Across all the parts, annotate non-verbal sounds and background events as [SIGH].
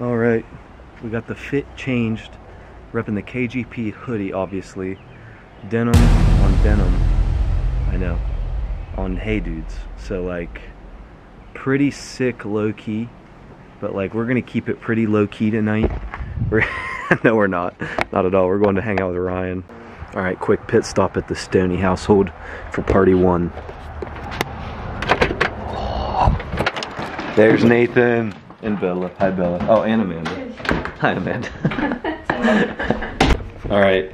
All right, we got the fit changed. Repping the KGP hoodie, obviously. Denim on denim. I know. On Hey Dudes. So like, pretty sick low key. But like, we're gonna keep it pretty low key tonight. [LAUGHS] We're no, we're not. Not at all. We're going to hang out with Ryan. All right, quick pit stop at the Stony household for party one. There's Nathan and Bella. Hi, Bella. Oh, and Amanda. Hi, Amanda. [LAUGHS] All right.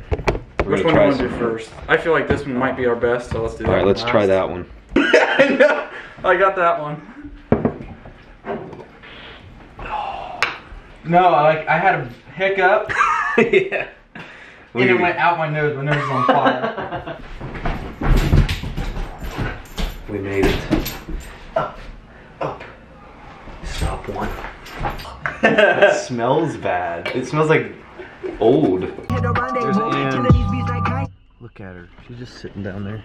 We're Which gonna one do try you want to do some- first? I feel like this one might be our best, so let's do that. All right, one let's try last. that one. [LAUGHS] I know. I got that one. No, like I had a hiccup [LAUGHS] yeah. and it went out my nose. My nose is on fire. We made it. Up, up. Stop one. It smells bad. It smells like old. There's Anne. Look at her. She's just sitting down there.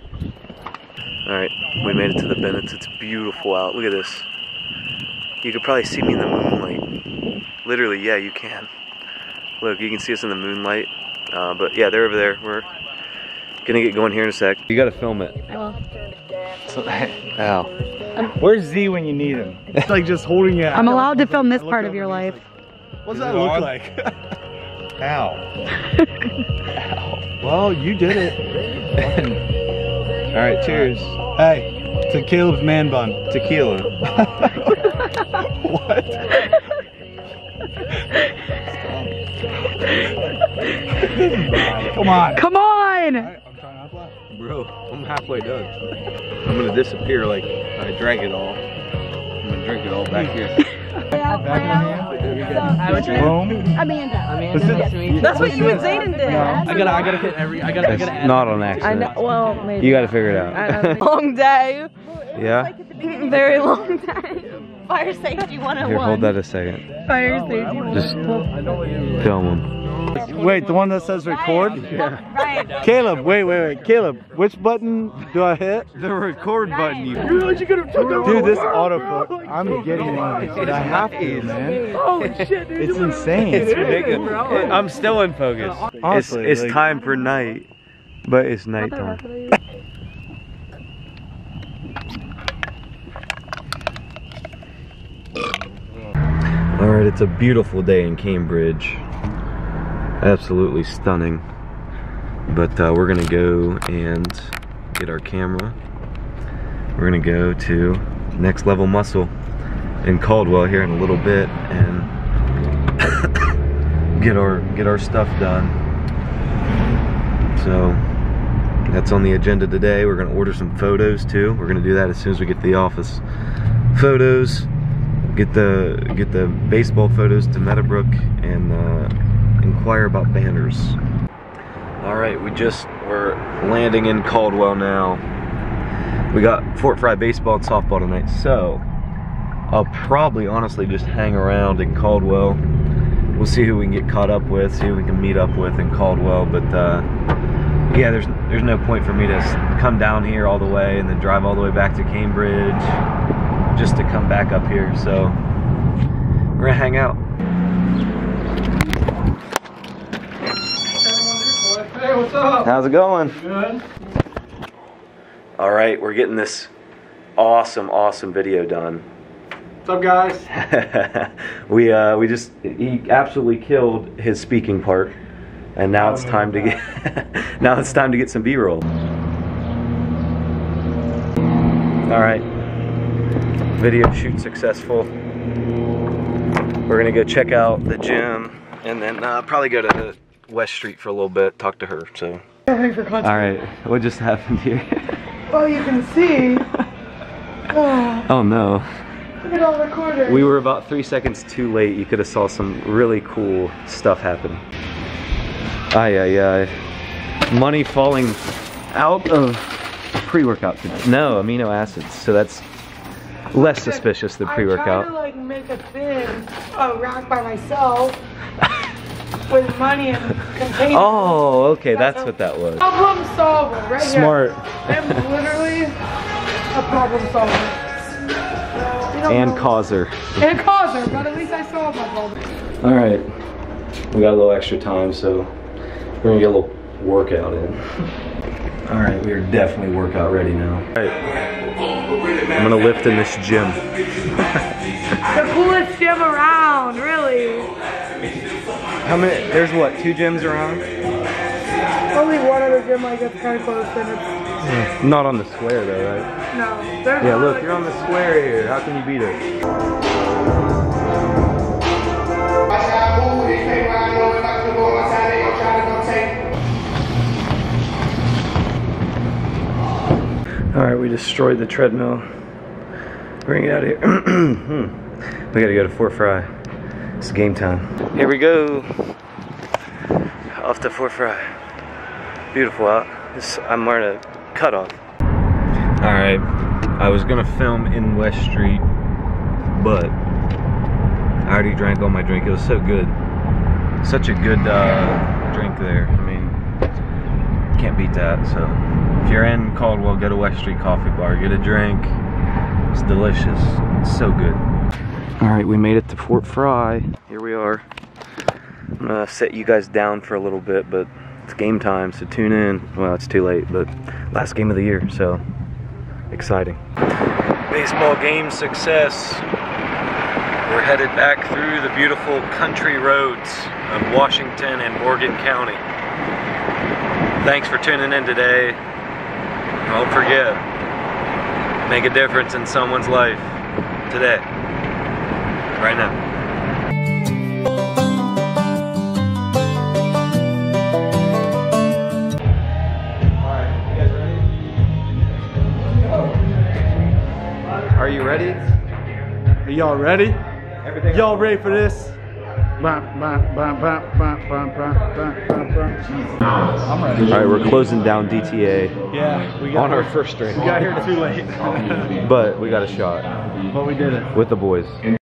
All right, we made it to the Bennett's. It's beautiful out. Look at this. You could probably see me in the moonlight. Literally, yeah, you can. Look, you can see us in the moonlight. Uh, but yeah, they're over there. We're gonna get going here in a sec. You gotta film it. I will. Ow. Where's Z when you need him? It's like just holding you. [LAUGHS] I'm allowed to film this part of your life. What's that look like? [LAUGHS] Ow. Well, you did it. [LAUGHS] All right, cheers. Hey, to Kaleb's man bun. Tequila. What? Come on. Come on! Bro, I'm halfway done. I'm gonna disappear like I drank it all. I'm gonna drink it all back here. Boom. [LAUGHS] Amanda. This is- That's what you and Zayden did. I gotta, I gotta hit every, I gotta, I gotta add. not on I accident. know. Well, maybe. You gotta figure it out. [LAUGHS] long day. yeah? [LAUGHS] Very long day. Fire safety 101. Here, hold that a second. Fire safety 101. Just film them. Wait, the one that says record? Right. [LAUGHS] Kaleb, wait, wait, wait. Kaleb, which button do I hit? The record button, you. Dude, this autofocus. I'm getting one of these. I have to, man. Oh shit, dude. It's insane. It's ridiculous. I'm still in focus. Honestly, it's it's like- time for night, but it's nighttime. All right, it's a beautiful day in Cambridge. Absolutely stunning. But uh, we're gonna go and get our camera. We're gonna go to Next Level Muscle in Caldwell here in a little bit and [COUGHS] get our get our stuff done. So that's on the agenda today. We're gonna order some photos too. We're gonna do that as soon as we get to the office. Photos, get the get the baseball photos to Meadowbrook and uh, inquire about banners. All right, we just we're landing in Caldwell now. We got Fort Frye baseball and softball tonight, so I'll probably honestly just hang around in Caldwell. We'll see who we can get caught up with, see who we can meet up with in Caldwell. But uh, yeah, there's there's no point for me to come down here all the way and then drive all the way back to Cambridge just to come back up here. So we're gonna hang out. Hey, what's up? How's it going? Good. All right, we're getting this awesome, awesome video done. What's up, guys? [LAUGHS] we uh, we just he absolutely killed his speaking part, and now it's time to get [LAUGHS] now it's time to get some B-roll. All right, video shoot successful. We're gonna go check out the gym, and then uh, probably go to West Street for a little bit, talk to her. So. All right, what just happened here? Well, you can see. Oh, [LAUGHS] oh no. look at all the quarters. We were about three seconds too late. You could have saw some really cool stuff happen. Aye, aye, aye. Money falling out of pre-workout. No, amino acids. So that's less suspicious than pre-workout. I tried to pre-workout. like make a bin, a uh, rack by myself, [LAUGHS] with money and containers. Oh, okay, that's what that was. Problem solver, right Smart. here. I'm literally a problem solver. You don't And know- causer. And a causer, but at least I solved my problem. All right, we got a little extra time, so we're gonna get a little workout in. All right, we are definitely workout ready now. All right, I'm gonna lift in this gym. The coolest gym around, really. How many? There's what? Two gyms around? Only one other gym like that's kind of close, and it's Not on the square though, right? no. There's Yeah, look, other- you're on the square here. How can you beat it? All right, we destroyed the treadmill. Bring it out of here. [CLEARS THROAT] Hmm. we gotta go to Fort Frye. It's game time. Here we go. Off to Fort Frye. Beautiful out. This, I'm wearing a cutoff. All right, I was gonna film in West Street, but I already drank all my drink. It was so good. Such a good uh, drink there. I mean, can't beat that. So if you're in Caldwell, go to West Street Coffee Bar, get a drink. It's delicious. It's so good. All right, we made it to Fort Frye. Here we are. I'm gonna set you guys down for a little bit, but it's game time, so tune in. Well, it's too late, but last game of the year, so exciting. Baseball game success. We're headed back through the beautiful country roads of Washington and Morgan County. Thanks for tuning in today. Don't forget, make a difference in someone's life today, right now. Are you ready? Are y'all ready? Y'all ready for this? I'm ready. All right, we're closing down DTA Yeah, we got on our first drink, we got here too late. but we got a shot but we did it. with the boys.